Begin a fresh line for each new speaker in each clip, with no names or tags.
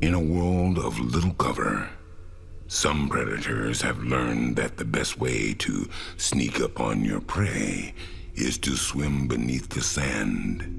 In a world of little cover, some predators have learned that the best way to sneak up on your prey is to swim beneath the sand.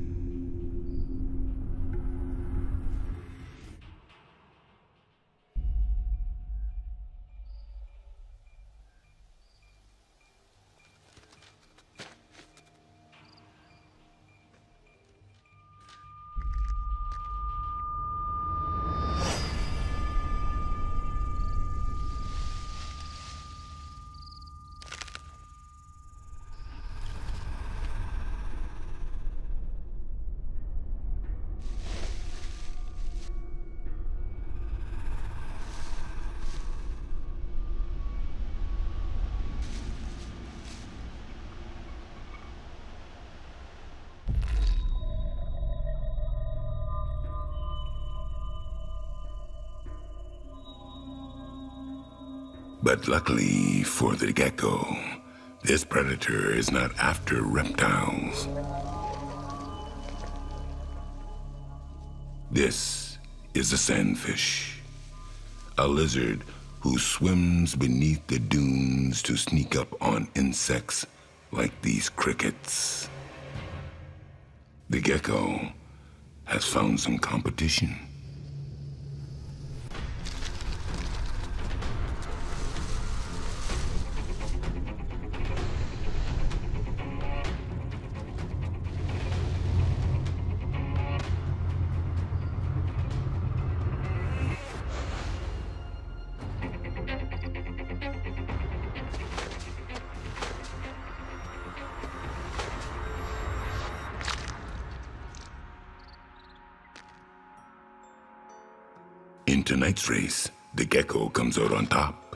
But luckily for the gecko, this predator is not after reptiles. This is a sandfish, a lizard who swims beneath the dunes to sneak up on insects like these crickets. The gecko has found some competition. In tonight's race, the gecko comes out on top.